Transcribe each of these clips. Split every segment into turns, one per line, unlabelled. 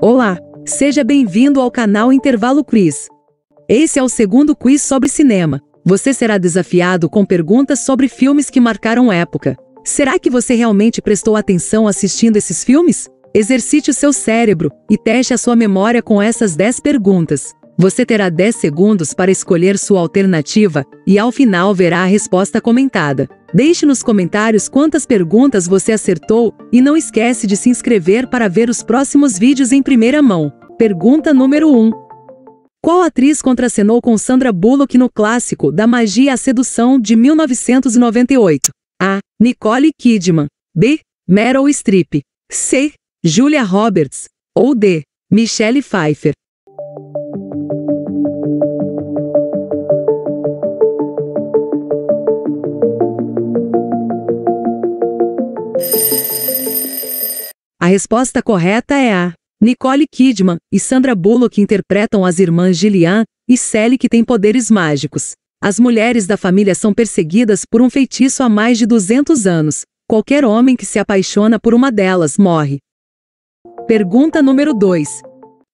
Olá, seja bem-vindo ao canal Intervalo Quiz. Esse é o segundo quiz sobre cinema. Você será desafiado com perguntas sobre filmes que marcaram época. Será que você realmente prestou atenção assistindo esses filmes? Exercite o seu cérebro e teste a sua memória com essas 10 perguntas. Você terá 10 segundos para escolher sua alternativa e ao final verá a resposta comentada. Deixe nos comentários quantas perguntas você acertou e não esquece de se inscrever para ver os próximos vídeos em primeira mão. Pergunta número 1. Qual atriz contracenou com Sandra Bullock no clássico Da Magia à Sedução de 1998? A. Nicole Kidman. B. Meryl Streep. C. Julia Roberts. Ou D. Michelle Pfeiffer. Resposta correta é a. Nicole Kidman e Sandra Bullock interpretam as irmãs Gillian e Sally que têm poderes mágicos. As mulheres da família são perseguidas por um feitiço há mais de 200 anos. Qualquer homem que se apaixona por uma delas morre. Pergunta número 2.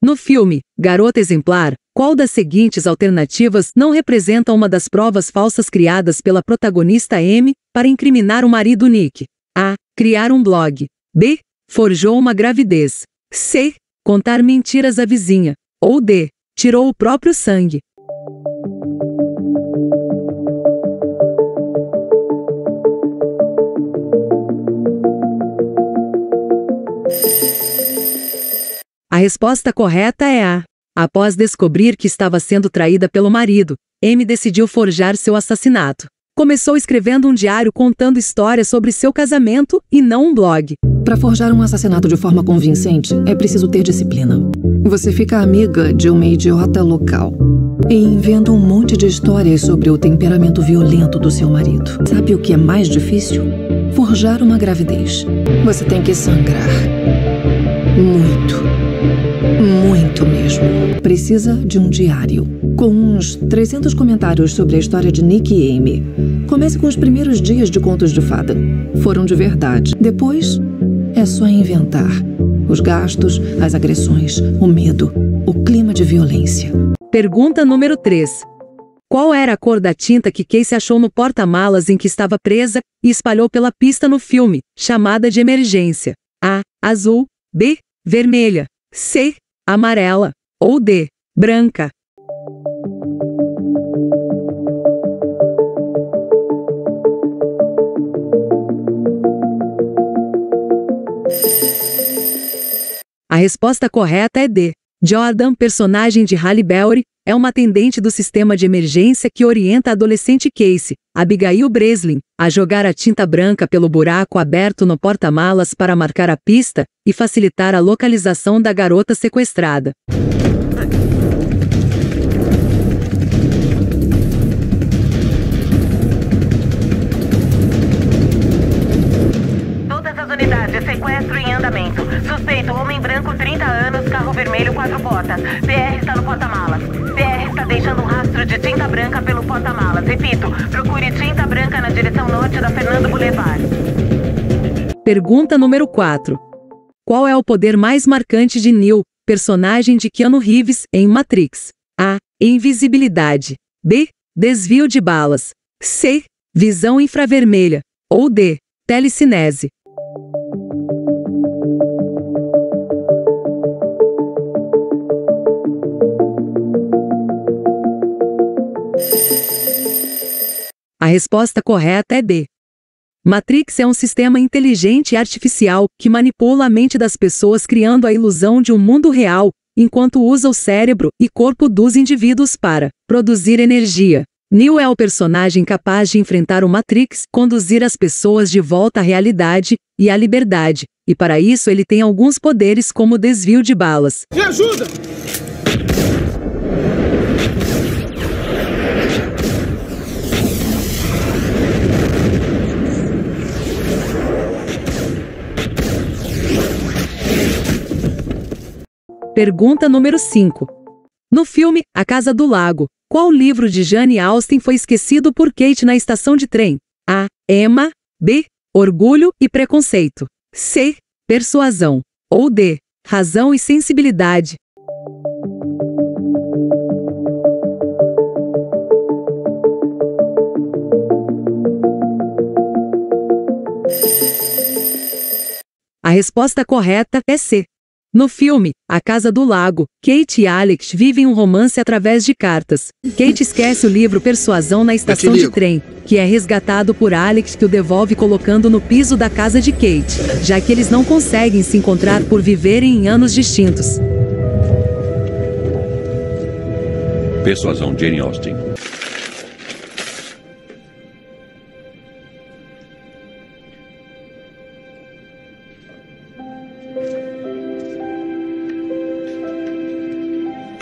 No filme Garota Exemplar, qual das seguintes alternativas não representa uma das provas falsas criadas pela protagonista Amy para incriminar o marido Nick? A. Criar um blog. B. Forjou uma gravidez. C. Contar mentiras à vizinha. Ou D. Tirou o próprio sangue. A resposta correta é A. Após descobrir que estava sendo traída pelo marido, Amy decidiu forjar seu assassinato. Começou escrevendo um diário contando histórias sobre seu casamento e não um blog.
Para forjar um assassinato de forma convincente, é preciso ter disciplina. Você fica amiga de uma idiota local e inventa um monte de histórias sobre o temperamento violento do seu marido. Sabe o que é mais difícil? Forjar uma gravidez. Você tem que sangrar. Muito. Muito mesmo. Precisa de um diário. Com uns 300 comentários sobre a história de Nick e Amy. Comece com os primeiros dias de contos de fada. Foram de verdade. Depois, é só inventar. Os gastos, as agressões, o medo, o clima de violência.
Pergunta número 3. Qual era a cor da tinta que Casey achou no porta-malas em que estava presa e espalhou pela pista no filme, chamada de emergência? A. Azul. B. Vermelha. C. Amarela. Ou D. Branca. A resposta correta é D. Jordan, personagem de Halle Berry, é uma atendente do sistema de emergência que orienta a adolescente Casey, Abigail Breslin, a jogar a tinta branca pelo buraco aberto no porta-malas para marcar a pista e facilitar a localização da garota sequestrada.
Sequestro em andamento. Suspeito, homem branco, 30 anos, carro vermelho, quatro portas. PR está no porta-malas. PR está deixando um rastro de tinta branca pelo porta-malas. Repito, procure tinta branca na direção norte da Fernando Boulevard.
Pergunta número 4. Qual é o poder mais marcante de Neo, personagem de Keanu Reeves, em Matrix? A. Invisibilidade. B. Desvio de balas. C. Visão infravermelha. Ou D. Telecinese. A resposta correta é D. Matrix é um sistema inteligente e artificial que manipula a mente das pessoas criando a ilusão de um mundo real, enquanto usa o cérebro e corpo dos indivíduos para produzir energia. Neo é o personagem capaz de enfrentar o Matrix, conduzir as pessoas de volta à realidade e à liberdade, e para isso ele tem alguns poderes como desvio de balas.
Me ajuda!
Pergunta número 5. No filme A Casa do Lago, qual livro de Jane Austen foi esquecido por Kate na estação de trem? A. Emma. B. Orgulho e Preconceito. C. Persuasão. Ou D. razão e sensibilidade. A resposta correta é C. No filme, A Casa do Lago, Kate e Alex vivem um romance através de cartas. Kate esquece o livro Persuasão na estação de trem, que é resgatado por Alex que o devolve colocando no piso da casa de Kate, já que eles não conseguem se encontrar por viverem em anos distintos.
Persuasão Jane Austen.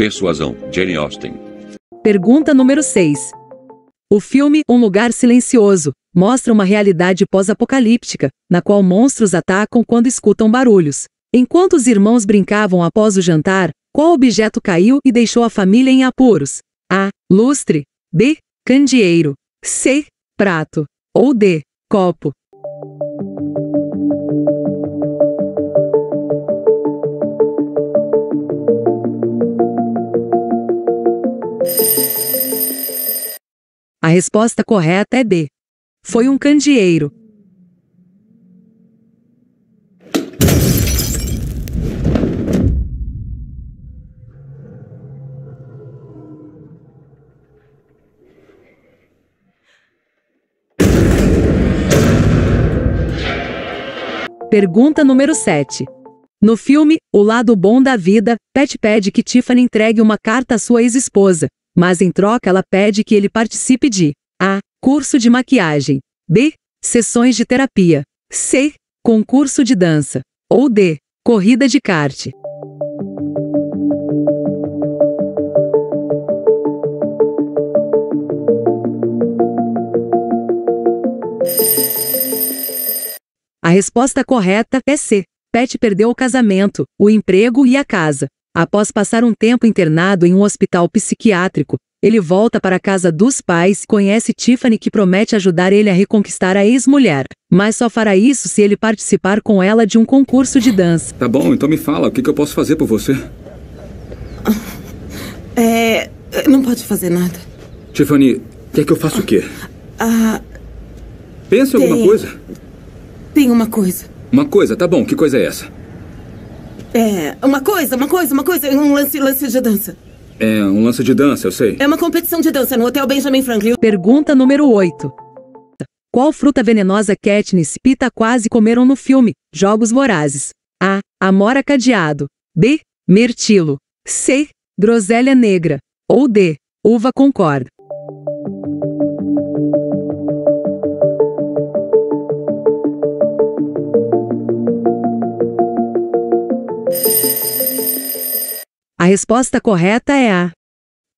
Persuasão Jane Austen.
Pergunta número 6. O filme Um Lugar Silencioso mostra uma realidade pós-apocalíptica, na qual monstros atacam quando escutam barulhos. Enquanto os irmãos brincavam após o jantar, qual objeto caiu e deixou a família em apuros? A. Lustre. B. Candeeiro. C. Prato. Ou D. Copo. Resposta correta é B. Foi um candeeiro. Pergunta número 7. No filme O Lado Bom da Vida, Pat pede que Tiffany entregue uma carta à sua ex-esposa, mas em troca ela pede que ele participe de A. Curso de maquiagem. B. Sessões de terapia. C. Concurso de dança. Ou D. Corrida de kart. A resposta correta é C. Pat perdeu o casamento, o emprego e a casa. Após passar um tempo internado em um hospital psiquiátrico, ele volta para a casa dos pais e conhece Tiffany que promete ajudar ele a reconquistar a ex-mulher. Mas só fará isso se ele participar com ela de um concurso de dança.
Tá bom, então me fala, o que, que eu posso fazer por você?
É. Não pode fazer nada.
Tiffany, quer que eu faça o quê?
Ah.
Pensa em alguma coisa.
Tem uma coisa.
Uma coisa, tá bom, que coisa é essa?
É. Uma coisa, uma coisa, uma coisa. Um lance, lance de dança.
É um lance de dança, eu sei.
É uma competição de dança no Hotel Benjamin Franklin.
Pergunta número 8. Qual fruta venenosa Katniss e Pita quase comeram no filme Jogos Vorazes? A. Amora cadeado. B. Mirtilo. C. Groselha negra. Ou D. Uva concord. A resposta correta é A.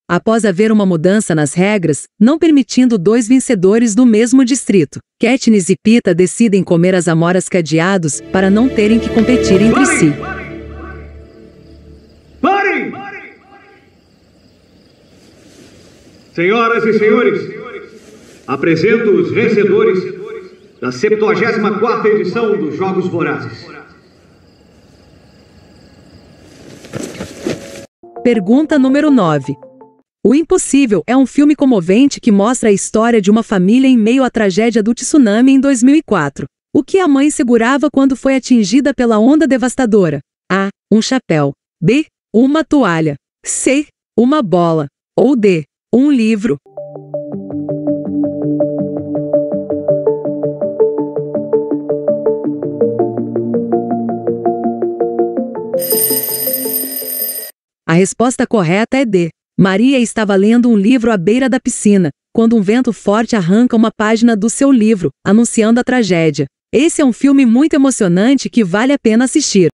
Após haver uma mudança nas regras, não permitindo dois vencedores do mesmo distrito, Katniss e Pita decidem comer as amoras cadeados para não terem que competir entre si.
Parem! Senhoras e senhores, apresento os vencedores da 74ª edição dos Jogos Vorazes.
Pergunta número 9. O Impossível é um filme comovente que mostra a história de uma família em meio à tragédia do tsunami em 2004. O que a mãe segurava quando foi atingida pela onda devastadora? A. Um chapéu. B. Uma toalha. C. Uma bola. Ou D. Um livro. A resposta correta é D. Maria estava lendo um livro à beira da piscina, quando um vento forte arranca uma página do seu livro, anunciando a tragédia. Esse é um filme muito emocionante que vale a pena assistir.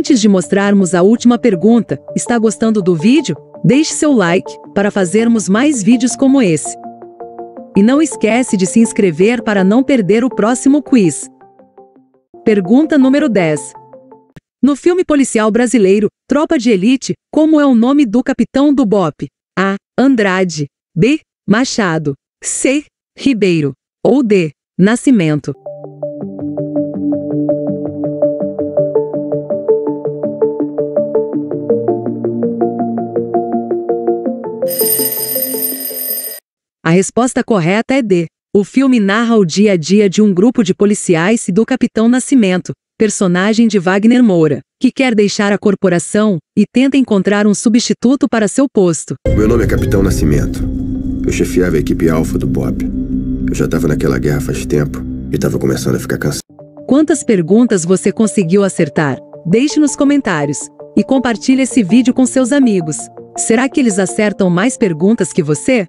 Antes de mostrarmos a última pergunta, está gostando do vídeo? Deixe seu like para fazermos mais vídeos como esse. E não esquece de se inscrever para não perder o próximo quiz. Pergunta número 10. No filme policial brasileiro, Tropa de Elite, como é o nome do capitão do BOP? A. Andrade. B. Machado. C. Ribeiro. Ou D. Nascimento. A resposta correta é D. O filme narra o dia a dia de um grupo de policiais e do Capitão Nascimento, personagem de Wagner Moura, que quer deixar a corporação e tenta encontrar um substituto para seu posto.
Meu nome é Capitão Nascimento. Eu chefiava a equipe alfa do Bob. Eu já estava naquela guerra faz tempo e estava começando a ficar cansado.
Quantas perguntas você conseguiu acertar? Deixe nos comentários e compartilhe esse vídeo com seus amigos. Será que eles acertam mais perguntas que você?